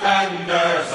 thunders